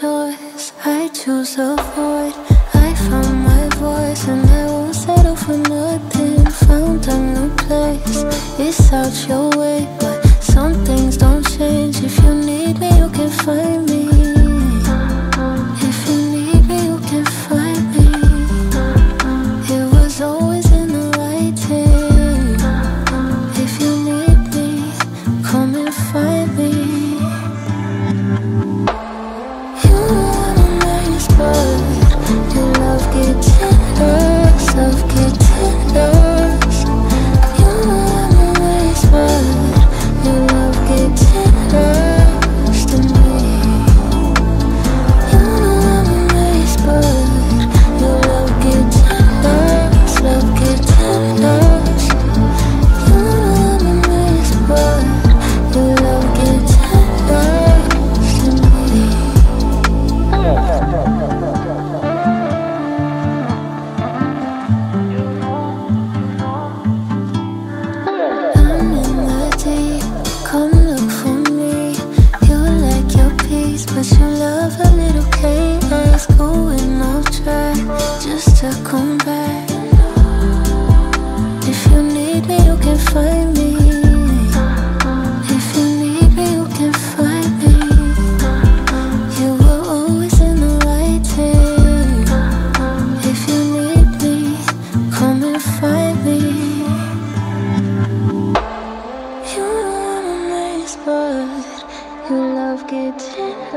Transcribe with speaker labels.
Speaker 1: choice, I choose a void. I found my voice and I won't settle for nothing. Found a new place, it's out your way But some things don't change if you good, your love gets it